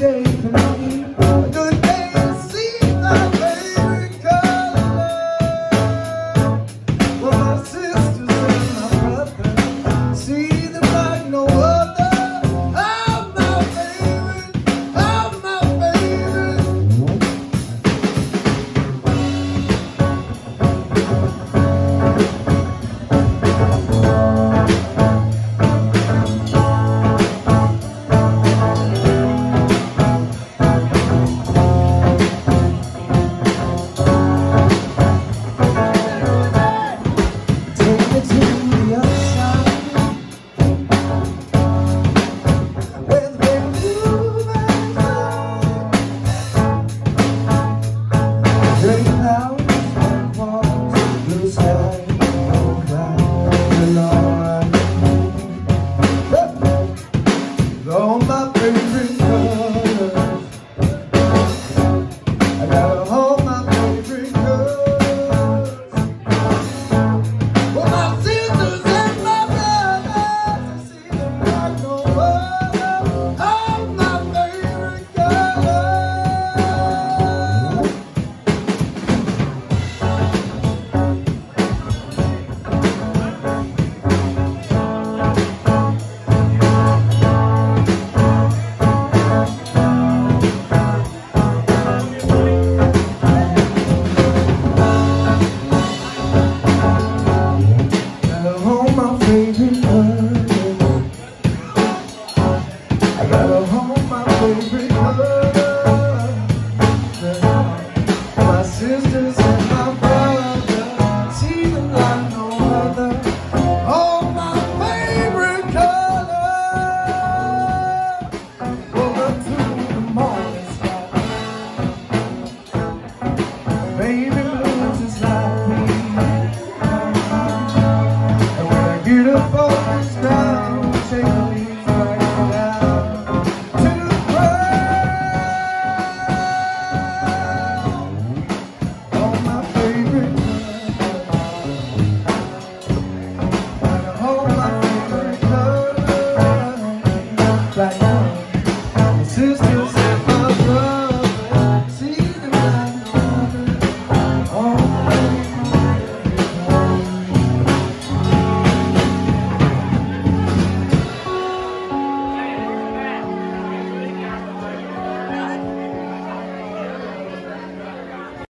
say to me Go on. upside down. Sister